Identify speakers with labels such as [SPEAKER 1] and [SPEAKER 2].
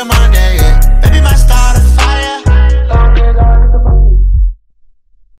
[SPEAKER 1] your mind.